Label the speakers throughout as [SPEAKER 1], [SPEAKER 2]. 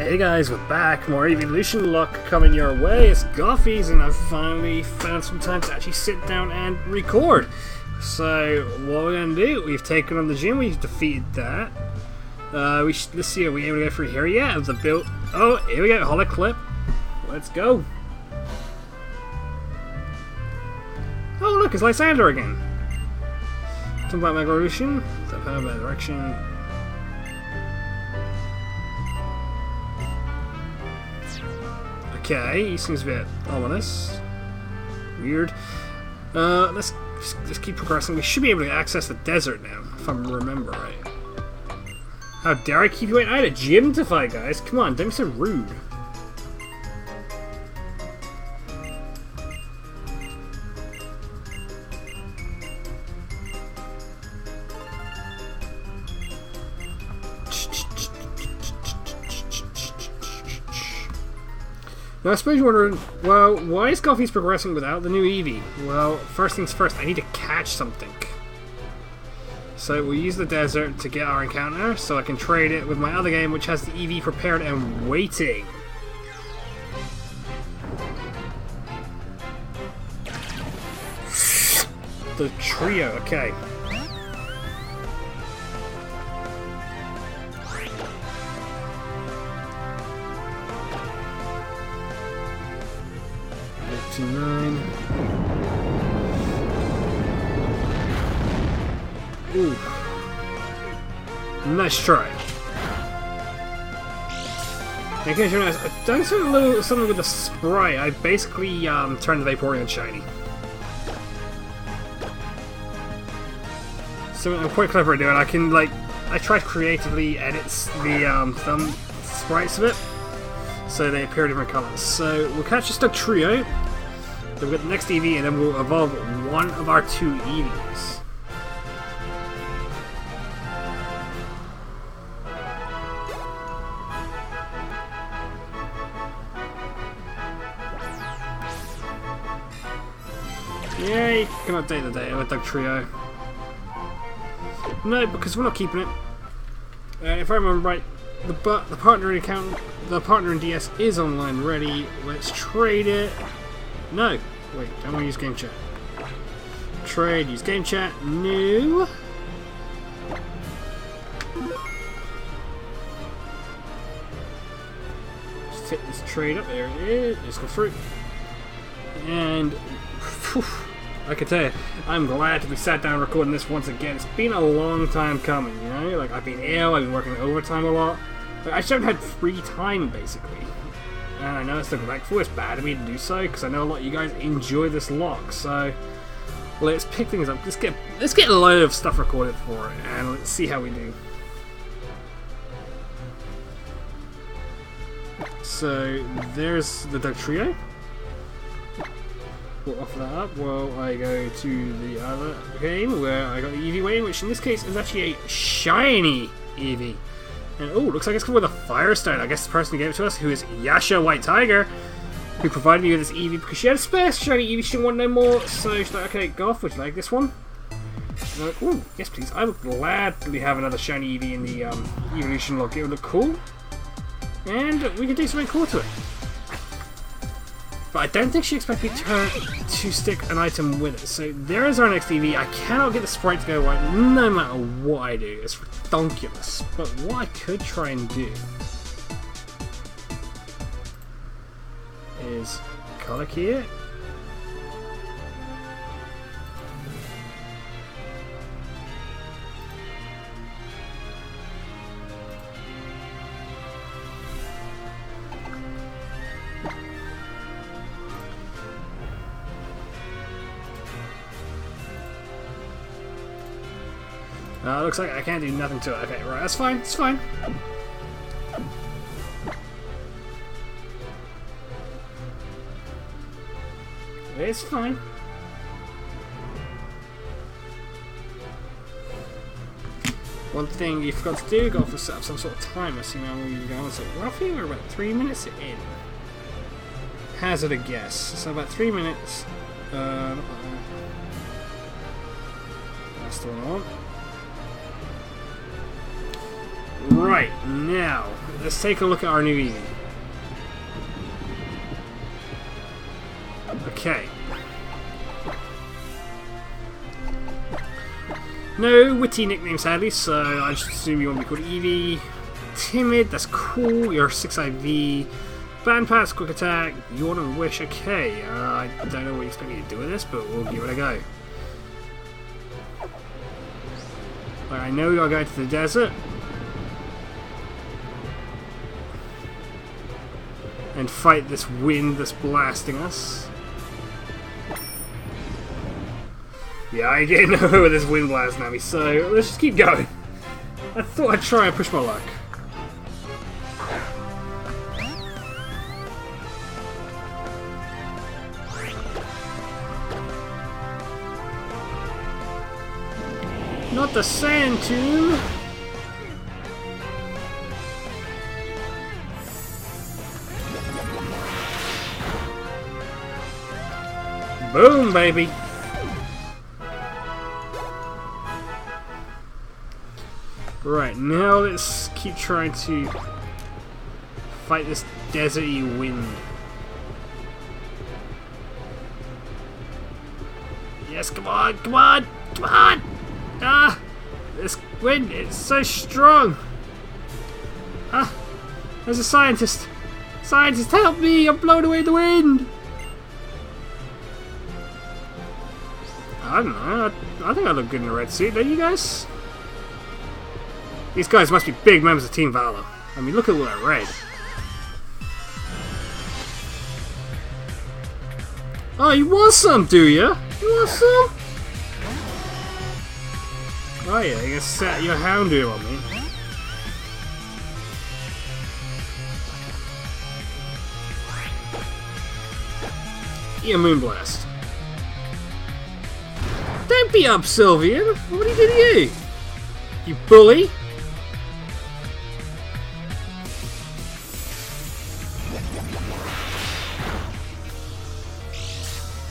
[SPEAKER 1] Hey guys, we're back. More Eeveelution Locke coming your way. It's Goffies, and I've finally found some time to actually sit down and record. So, what we're gonna do? We've taken on the gym. We've defeated that. Uh, we sh- let's see. Are we able to go through here yet? Of the build. Oh, here we go. Holo clip. Let's go. Oh, look, it's Lysandre again. Talking about Evolution. Step out of direction. Okay, he seems a bit ominous. Weird. Uh, let's just keep progressing. We should be able to access the desert now, if I remember right. How dare I keep you waiting? I had a gym to fight, guys. Come on, don't be so rude. Now, I suppose you're wondering, well, why is Goffies progressing without the new Eevee? Well, first things first, I need to catch something. So we use the desert to get our encounter, so I can trade it with my other game, which has the Eevee prepared and waiting. The trio, okay. Fifty-nine. Ooh. Nice try. In case you're not, I've done something, little, something with the sprite. I basically um, turned the Vaporeon shiny. So I'm quite clever at doing. I can like, I try to creatively edit the um, thumb sprites a bit, so they appear different colors. So we'll catch just a trio. Then we'll get the next Eevee, and then we'll evolve one of our two. Yeah, you can update the data with the trio. No, because we're not keeping it. Uh, if I remember right, the bu- the partner account, the partner in DS is online ready. Let's trade it. No, wait, don't want to use game chat. Trade, use game chat. New. Fit this trade up. There it is. Go through. And. Whew, I can tell you, I'm glad to be sat down recording this once again. It's been a long time coming, you know? Like, I've been ill, I've been working overtime a lot. Like, I just haven't had free time, basically. And I know it's neglectful, it's bad of me to do so, because I know a lot of you guys enjoy this lock, so... Let's pick things up. Let's get let's get a load of stuff recorded for it, and let's see how we do. So, there's the Dugtrio. We'll offer that up while I go to the other game where I got the Eevee waiting, which in this case is actually a shiny Eevee. And oh, looks like it's come with a Fire Stone. I guess the person who gave it to us, who is Yasha White Tiger, who provided me with this Eevee because she had a spare shiny Eevee, she didn't want no more. So she's like, okay, Golf, would you like this one? And I'm like, ooh, yes please. I would gladly have another shiny Eevee in the um, evolution log. It would look cool. And we can do something cool to it. But I don't think she expects me to, uh, to stick an item with it. So there is our next Eevee. I cannot get the sprite to go right no matter what I do. It's redonkulous. But what I could try and do is color key it. Uh, looks like I can't do nothing to it. Okay, right, that's fine, it's fine. It's fine. One thing you forgot to do, go for set up some sort of timer, so see how we're going. So roughly we're about three minutes in. Hazard a guess. So about three minutes. Uh, that's the one I want. Right, now, let's take a look at our new Eevee. Okay. No witty nickname, sadly, so I just assume you want to be called Eevee. Timid, that's cool. You're 6 IV. Baton Pass, Quick Attack, Yawn and Wish. Okay, uh, I don't know what you expect me to do with this, but we'll give it a go. Right, I know we gotta go to the desert. And fight this wind that's blasting us. Yeah, I get nowhere with this wind blasting at me, so let's just keep going. I thought I'd try and push my luck. Not the sand tomb! Boom, baby! Right, now let's keep trying to fight this deserty wind. Yes, come on, come on, come on! Ah! This wind is so strong! Ah! There's a scientist! Scientist, help me! I'm blowing away the wind! I don't know. I, I think I look good in a red suit, don't you guys? These guys must be big members of Team Valor. I mean, look at all that red. Oh, you want some, do you? You want some? Oh yeah, you set your hound Houndoom on me. Yeah, Moonblast. Don't up, Sylveon! What did he do to you? You bully!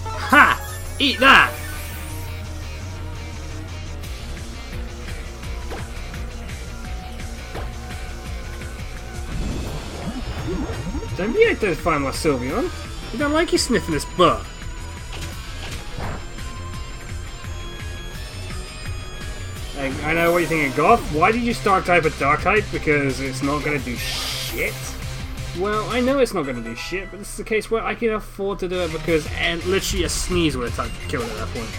[SPEAKER 1] Ha! Eat that! Don't be identifying my Sylveon. You don't like you sniffing this butt. I, I know what you're thinking, Goth. Why did you start type a dark type? Because it's not gonna do shit. Well, I know it's not gonna do shit, but this is the case where I can afford to do it because and literally a sneeze would have killed it at that point.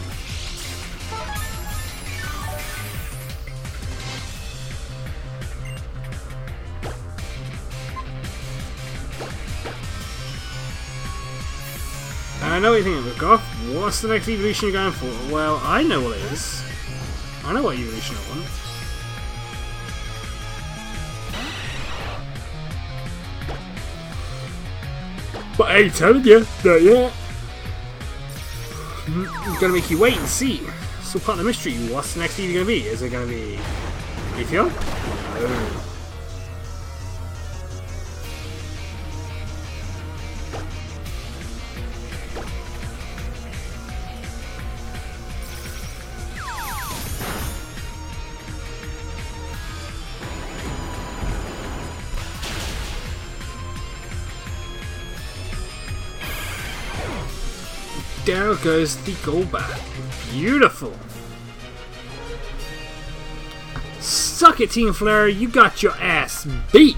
[SPEAKER 1] I know what you're thinking, Goth. What's the next evolution you're going for? Well, I know what it is. But I telling you that yet. Hmm, I'm gonna make you wait and see. Still part of the mystery. What's the next Eevee gonna be? Is it gonna be Raytheon? No. Goes the Golbat. Beautiful. Suck it, Team Flare. You got your ass beat.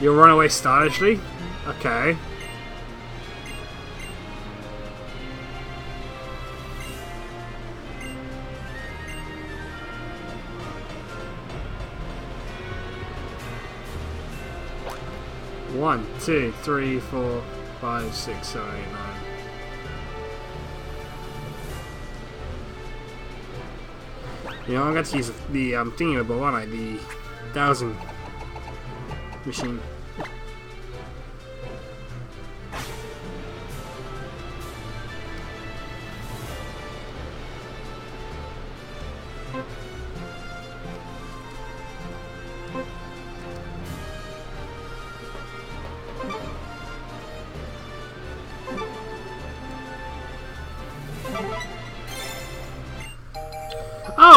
[SPEAKER 1] You'll run away stylishly? Okay. Two, three, four, five, six, seven, eight, nine. You know, I'm going to use the um, thingy but aren't The thousand machine.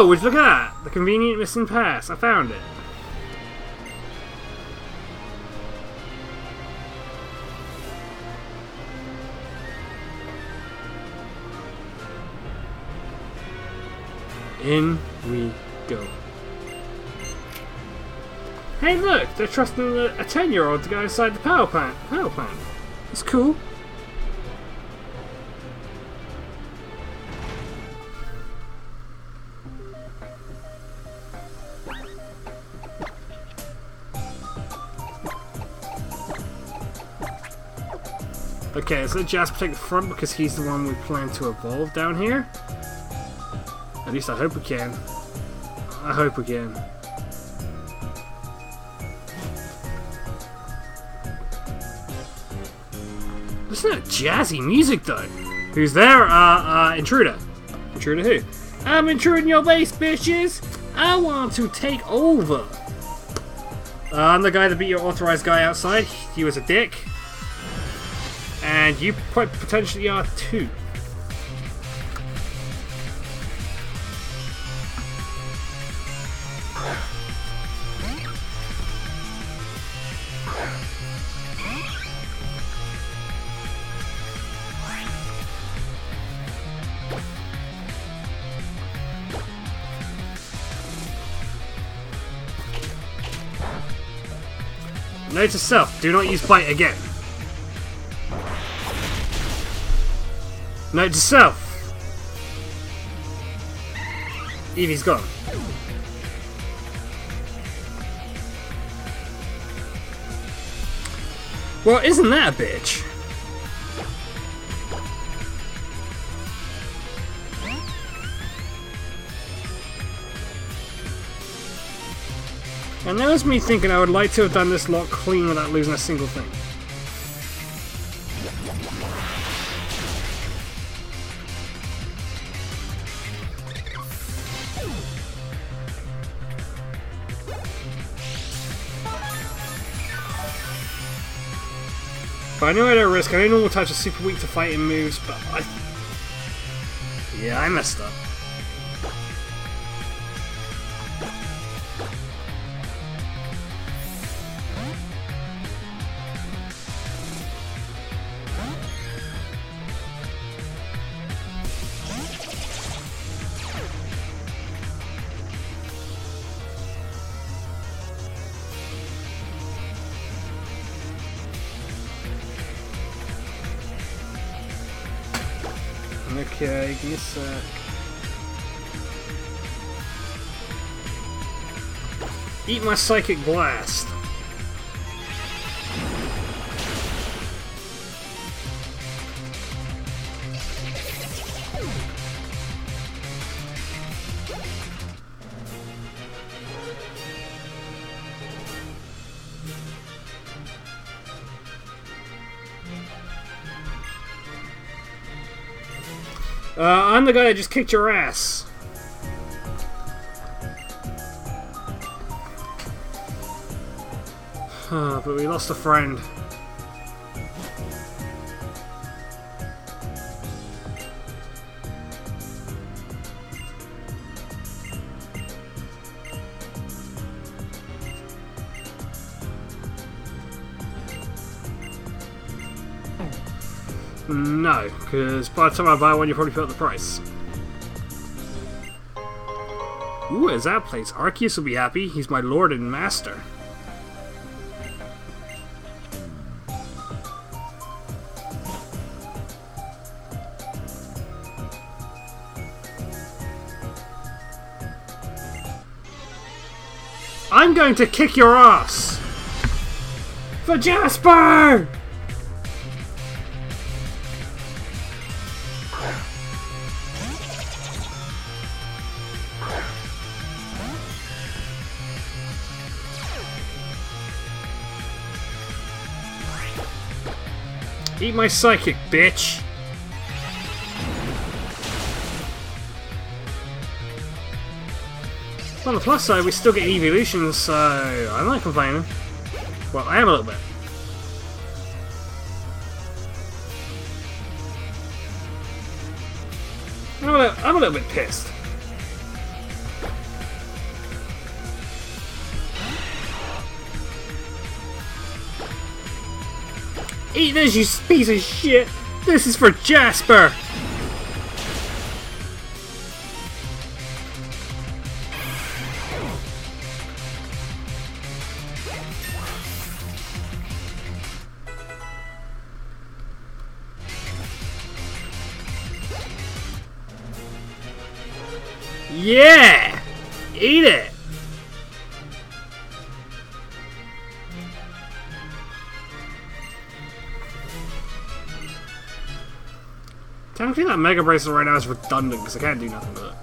[SPEAKER 1] Oh, would you look at that? The convenient missing pass. I found it. In we go. Hey, look! They're trusting a 10 year old to go inside the power plant. Power plant. It's cool. Okay, so Jasper take the front because he's the one we plan to evolve down here. At least I hope we can. I hope we can. Listen to jazzy music though. Who's there? Uh, uh, intruder. Intruder who? I'm intruding your base, bitches! I want to take over! Uh, I'm the guy that beat your authorized guy outside. He was a dick. You quite potentially are too. Note to self, do not use bite again. Note to self. Eevee's gone. Well, isn't that a bitch? And that was me thinking I would like to have done this lot clean without losing a single thing. I know at a risk, I know normal types are super weak to fighting moves, but I... Yeah, I messed up. Okay, a sec. Eat my psychic blast. Uh, I'm guy just kicked your ass. but we lost a friend. No, because by the time I buy one, you'll probably put the price. Ooh, is that place? Arceus will be happy. He's my lord and master. I'm going to kick your ass! For Jasper! Eat my psychic, bitch! On the plus side, we still get evolutions, so I'm not complaining. Well, I am a little bit. I'm a little, I'm a little bit pissed. Eat this, you piece of shit! This is for Jasper! Technically that Mega Bracelet right now is redundant because I can't do nothing with it.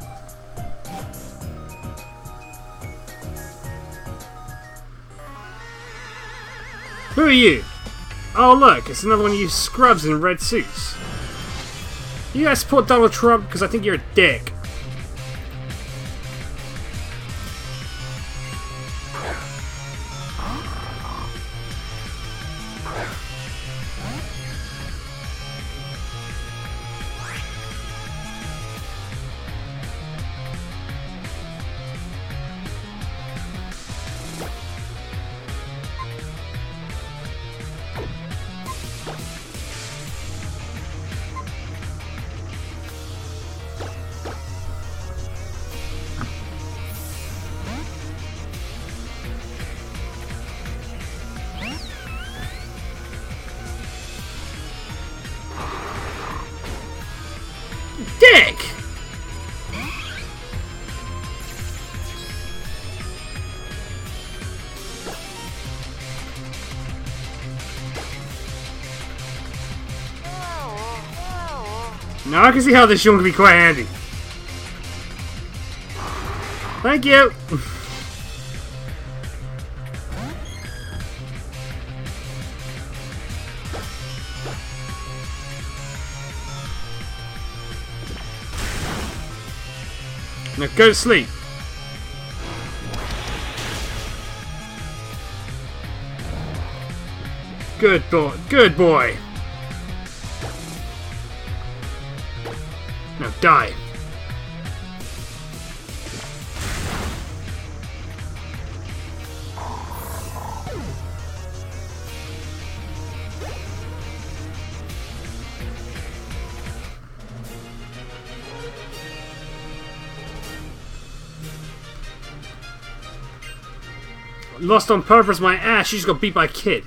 [SPEAKER 1] Who are you? Oh look, it's another one of you scrubs in red suits. You guys support Donald Trump because I think you're a dick. Now I can see how this can be quite handy. Thank you! Now go to sleep. Good boy. Good boy. Die. Lost on purpose my ass, she just got beat by a kid.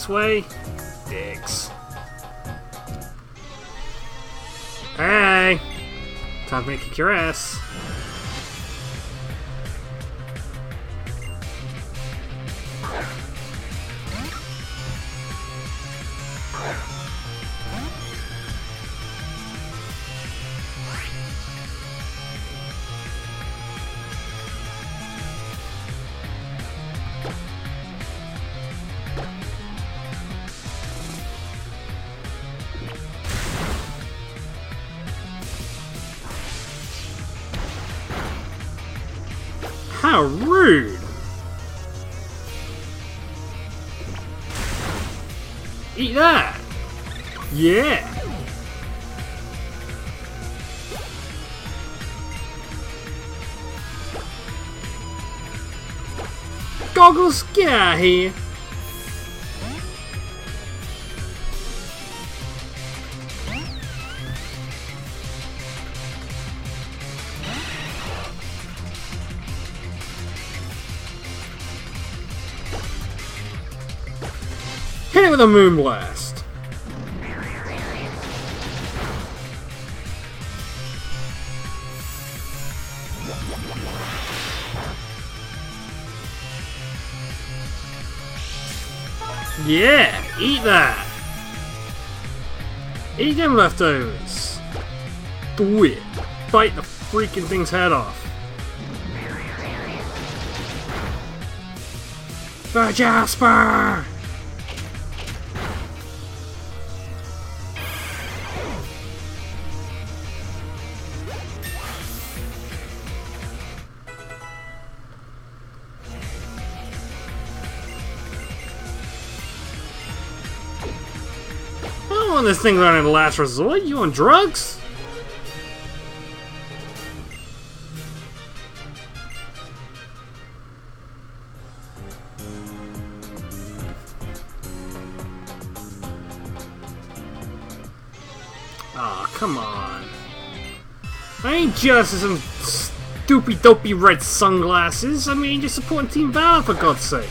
[SPEAKER 1] This way? Dicks. Hey! Time to kick your ass. How rude! Eat that! Yeah! Goggles, get out of here! Moonblast! Yeah, eat that! Eat them leftovers! Do it! Bite the freaking thing's head off! For Jasper! This thing running the last resort. You on drugs? Aw, oh, come on. I ain't just some stupid dopey red sunglasses. I mean, you're supporting Team Valor for God's sake.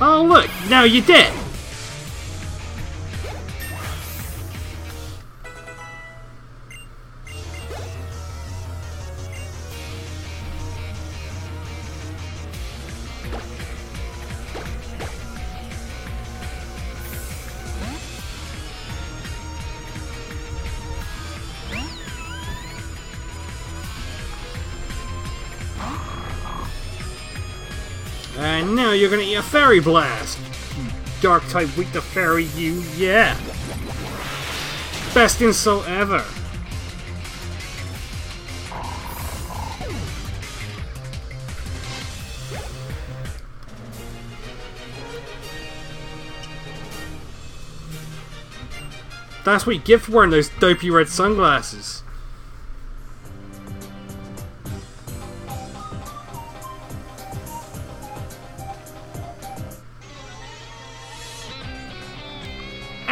[SPEAKER 1] Oh look, now you're dead! Fairy blast! Dark type weak to fairy, you, yeah! Best insult ever! That's what you get for wearing those dopey red sunglasses.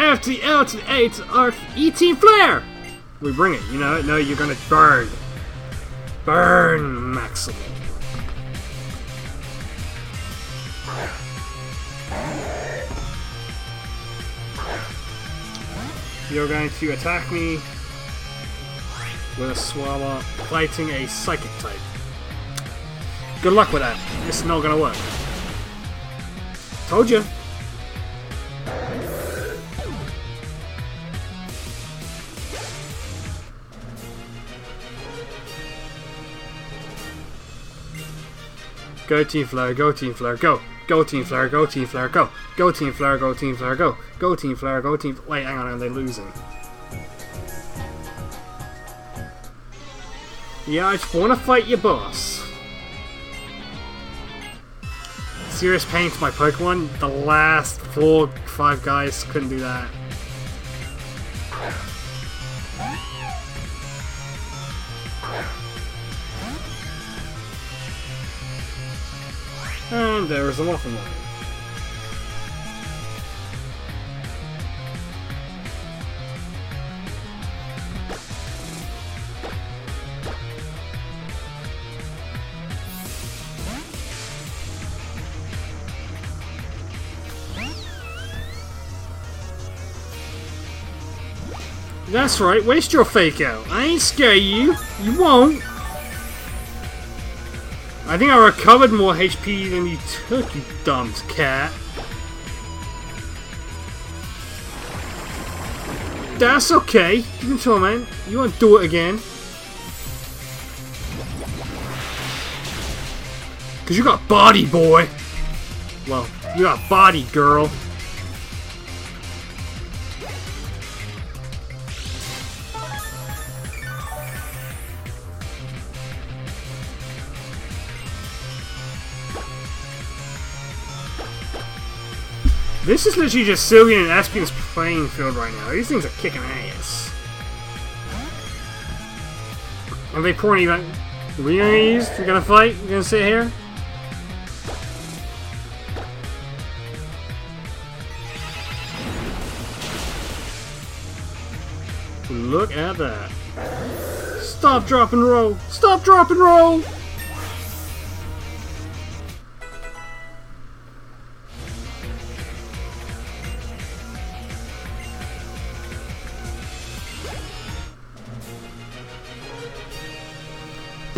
[SPEAKER 1] FT L to A to R E Team Flare! We bring it, you know? No, you're gonna burn. Burn, Maximum. You're going to attack me with a Swallow, fighting a Psychic type. Good luck with that. It's not gonna work. Told you. Go Team Flare, go Team Flare, go! Go Team Flare, go Team Flare, go! Go Team Flare, go Team Flare, go! Go Team Flare, go Team... Wait, hang on, are they losing? Yeah, I just want to fight your boss. Serious pain to my Pokemon. The last four, five guys couldn't do that. And there's a Muffin Line. That's right, waste your fake out. I ain't scare you. You won't. I think I recovered more HP than you took, you dumb cat. That's okay. You can tell, man. You won't do it again. Cause you got body, boy. Well, you got body, girl. This is literally just Sylveon and Espeon's playing field right now. These things are kicking ass. Are they pouring even? We gonna use? We gonna fight? We gonna sit here? Look at that. Stop, drop, and roll! Stop, drop, and roll!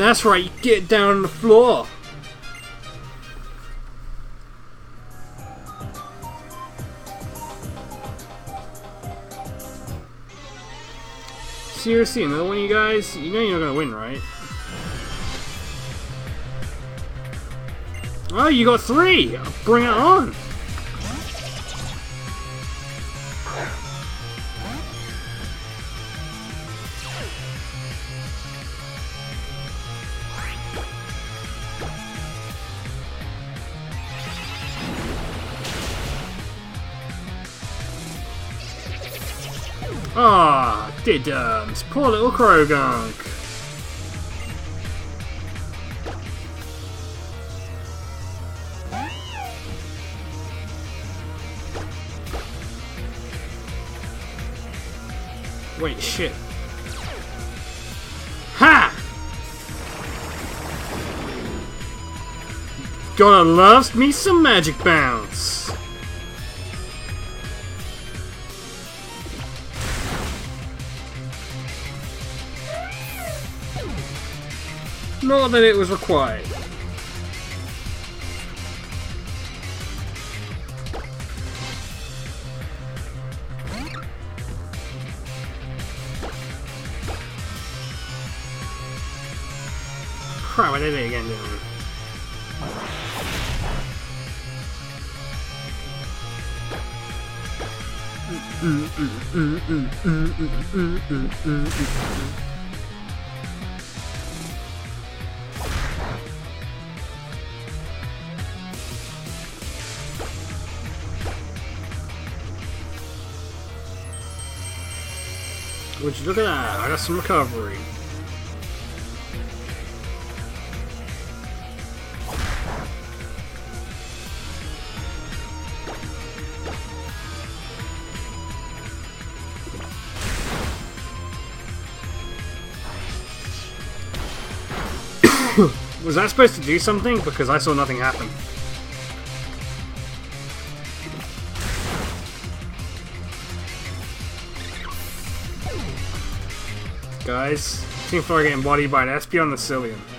[SPEAKER 1] That's right, you get down on the floor. Seriously, another one of you guys? You know you're not gonna win, right? Oh, you got three! Bring it on! Didums. Poor little Croagunk. Wait, shit. Ha! Gonna love me some magic bounce. Not that it was required. Crap, I did it again, didn't You look at that? I got some recovery. Was that supposed to do something? Because I saw nothing happen. Guys. Team Flare getting bodied by an Espeon the Sylveon.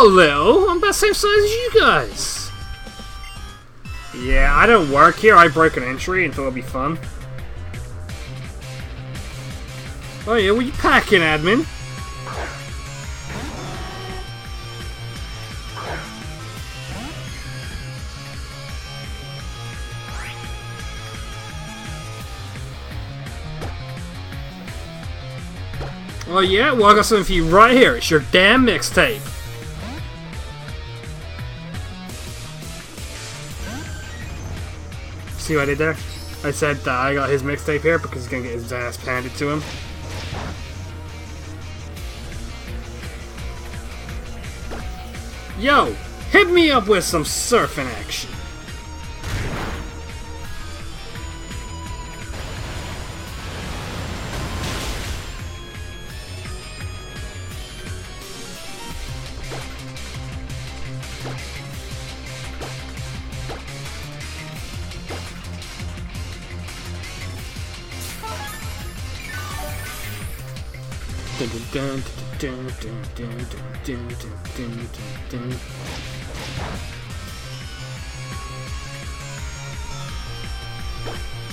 [SPEAKER 1] Oh, I'm little. I'm about the same size as you guys. Yeah, I don't work here. I broke an entry and thought it'd be fun. Oh yeah, what you packing, admin? Oh yeah? Well, I got something for you right here. It's your damn mixtape. See what I did there? I said that I got his mixtape here because he's gonna get his ass handed to him. Yo, hit me up with some surfing action.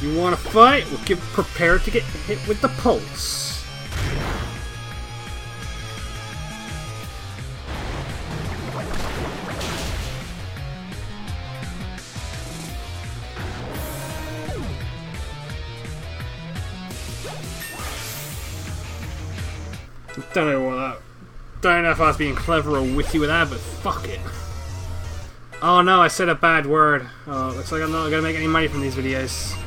[SPEAKER 1] You want to fight? Well, get prepared to get hit with the pulse. Don't know if I was being clever or witty with that, but fuck it. Oh no, I said a bad word. Oh, looks like I'm not gonna make any money from these videos.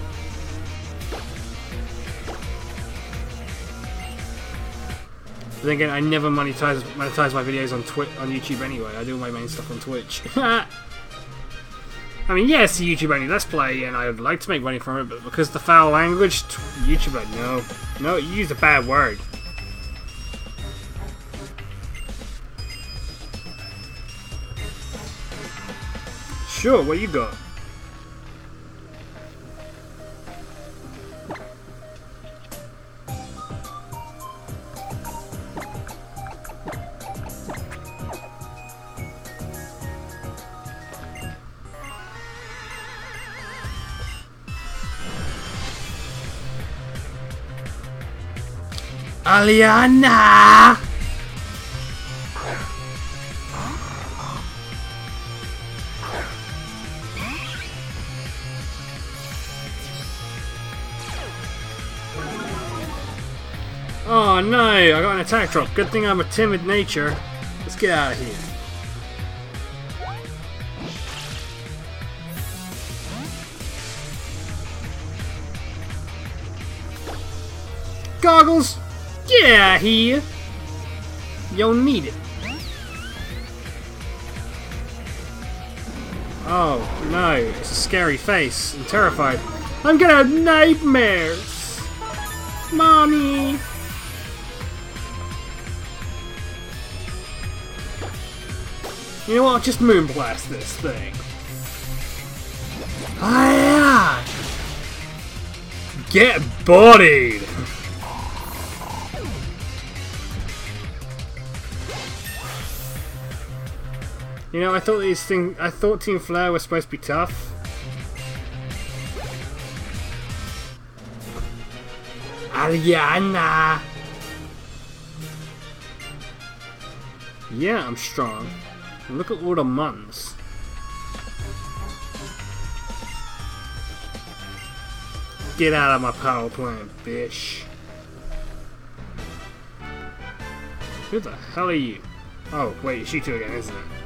[SPEAKER 1] But then again, I never monetize monetize my videos on Twitch on YouTube anyway. I do my main stuff on Twitch. I mean, yes, YouTube only Let's Play, and I would like to make money from it, but because the foul language, YouTube like, no. No, you used a bad word. Sure, what you got? Aliana! Attack drop. Good thing I'm a timid nature. Let's get out of here. Goggles! Get out of here! You'll need it. Oh no, it's a scary face. I'm terrified. I'm gonna have nightmares! Mommy! You know what? Just moonblast this thing. Ah! Get bodied! You know, I thought these thing. I thought Team Flare was supposed to be tough. Aliana. Yeah, I'm strong. Look at all the muns. Get out of my power plant, bitch. Who the hell are you? Oh, wait, she too again, isn't it?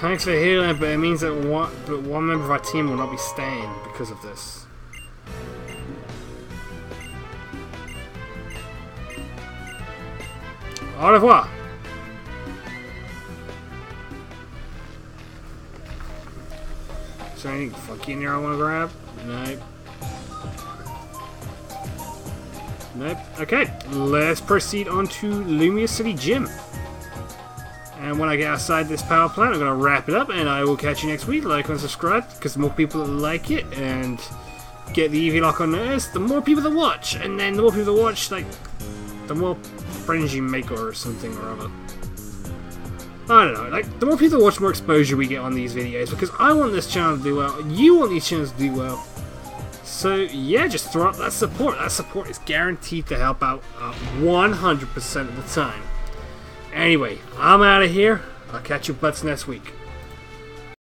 [SPEAKER 1] Thanks for healing, but it means that one, but one member of our team will not be staying because of this. Au revoir! Is there anything funky in here I want to grab? Nope. Nope. Okay, let's proceed on to Lumiose City Gym. And when I get outside this power plant, I'm going to wrap it up, and I will catch you next week. Like and subscribe, because the more people that like it and get the EV lock on theirs, the more people that watch. And then the more people that watch, like, the more friends you make or something or other. I don't know, like, the more people watch, more exposure we get on these videos, because I want this channel to do well, you want these channels to do well. So, yeah, just throw up that support. That support is guaranteed to help out uh, 100% of the time. Anyway, I'm out of here. I'll catch you butts next week.